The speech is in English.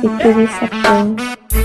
victory sector